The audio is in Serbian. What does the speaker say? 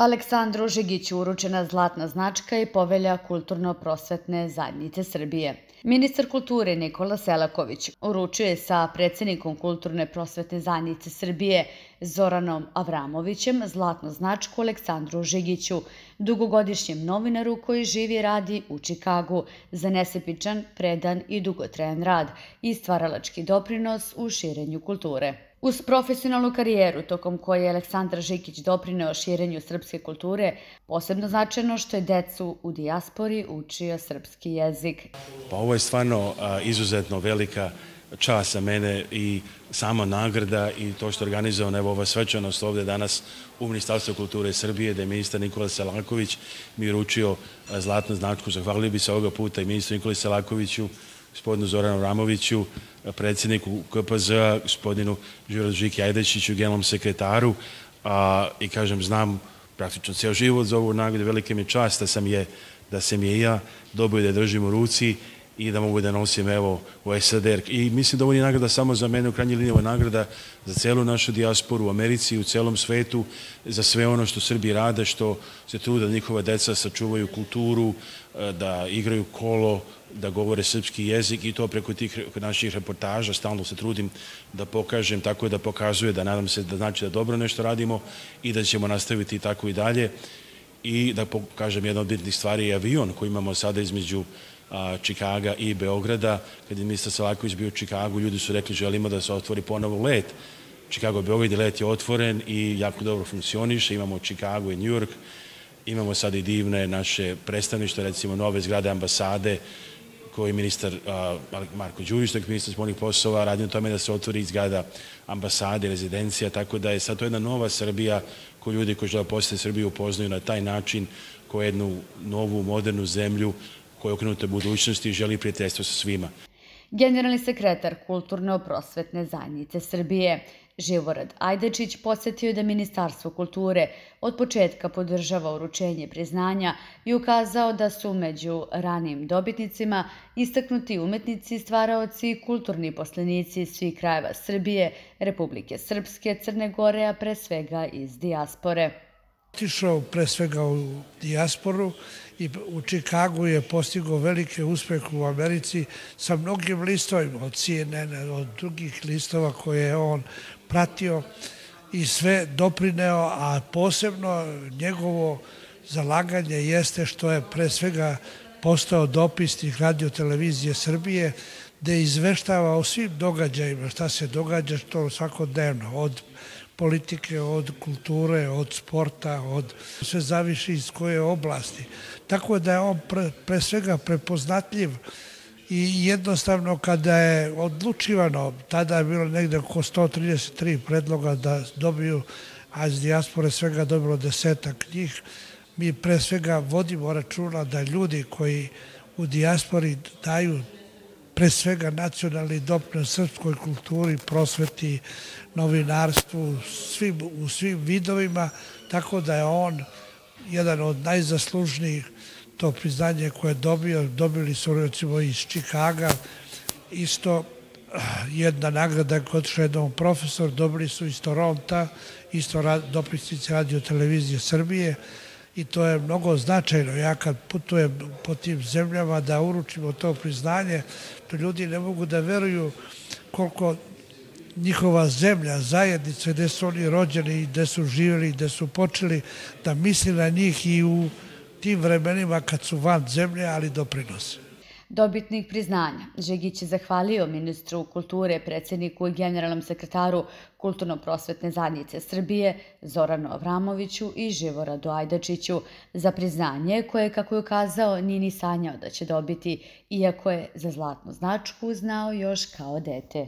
Aleksandru Žigiću uručena zlatna značka i povelja Kulturno-prosvetne zajednice Srbije. Ministar kulture Nikola Selaković uručio je sa predsednikom Kulturne prosvetne zajednice Srbije Zoranom Avramovićem zlatnu značku Aleksandru Žigiću, dugogodišnjem novinaru koji živi i radi u Čikagu za nesepičan, predan i dugotrajan rad i stvaralački doprinos u širenju kulture. Uz profesionalnu karijeru, tokom koje je Aleksandar Žikić doprineo širenju srpske kulture, posebno značajno što je decu u dijaspori učio srpski jezik. Pa ovo je stvarno izuzetno velika čast za mene i sama nagrada i to što je organizovano evo ova svečanost ovde danas u Ministarstvu kulture Srbije da je ministar Nikola Selaković mi uručio zlatnu značku. Zahvalio bi se ovoga puta i ministru Nikoli Selakoviću gospodinu Zoranu Ramoviću, predsjedniku KPZ, gospodinu Žiro Žiki Ajdećiću, generalnom sekretaru a, i kažem, znam praktično ceo život za ovu nagradu, velike mi čast da sam je, da sam je ja dobio da je držim u ruci i da mogu da nosim evo u SADR. I mislim da ovo nije nagrada samo za mene, u krajnjoj liniji ovo nagrada za celu našu dijasporu u Americi i u celom svetu, za sve ono što Srbi rade, što se trude da njihova deca sačuvaju kulturu, e, da igraju kolo, da govore srpski jezik i to preko tih naših reportaža stalno se trudim da pokažem, tako da pokazuje da nadam se da znači da dobro nešto radimo i da ćemo nastaviti tako i dalje i da pokažem jedna od bitnih stvari je avion koji imamo sada između Čikaga i Beograda. Kad je ministar Salaković bio u Čikagu, ljudi su rekli želimo da se otvori ponovo let. Čikago-Beograd let je otvoren i jako dobro funkcioniše. Imamo Čikago i New York. Imamo sad i divne naše predstavništva, recimo nove zgrade ambasade koji ministar Marko Đurić, tako ministar spoljnih poslova, radi na tome da se otvori zgrada ambasade, rezidencija, tako da je sad to jedna nova Srbija koju ljudi koji žele posjetiti Srbiju upoznaju na taj način kao jednu novu, modernu zemlju koja je okrenuta budućnosti i želi prijateljstvo sa svima. Generalni sekretar Kulturno-prosvetne zajednice Srbije Živorad Ajdečić podsjetio da Ministarstvo kulture od početka podržava uručenje priznanja i ukazao da su među ranim dobitnicima istaknuti umetnici, stvaraoci i kulturni poslenici svih krajeva Srbije, Republike Srpske, Crne Gore, a pre svega iz dijaspore. Otišao pre svega u dijasporu i u Čikagu je postigao velike uspehe u Americi sa mnogim listovima od CNN, od drugih listova koje je on pratio i sve doprineo, a posebno njegovo zalaganje jeste što je pre svega postao dopisnik radio televizije Srbije, gde izveštava o svim događajima, šta se događa što svakodnevno, od politike, od kulture, od sporta, od sve zaviši iz koje oblasti. Tako da je on pre, pre svega prepoznatljiv i jednostavno kada je odlučivano, tada je bilo negde oko 133 predloga da dobiju, a iz dijaspore svega dobilo desetak njih, mi pre svega vodimo računa da ljudi koji u dijaspori daju pre svega nacionalni doprinos srpskoj kulturi, prosveti, novinarstvu, svim, u svim vidovima, tako da je on jedan od najzaslužnijih to priznanje koje je dobio, dobili su recimo iz Čikaga, isto jedna nagrada kod jednom profesor, dobili su iz Toronta, isto dopisnici radio televizije Srbije i to je mnogo značajno. Ja kad putujem po tim zemljama da uručimo to priznanje, to ljudi ne mogu da veruju koliko njihova zemlja, zajednica gde su oni rođeni, gde su živjeli, gde su počeli da misli na njih i u tim vremenima kad su van zemlje, ali doprinose. Dobitnik priznanja Žegić je zahvalio ministru kulture, predsedniku i generalnom sekretaru Kulturno-prosvetne zadnjice Srbije Zoranu Avramoviću i Živoradu Ajdačiću za priznanje koje, kako je ukazao, nije ni sanjao da će dobiti, iako je za zlatnu značku znao još kao dete.